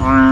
Wow.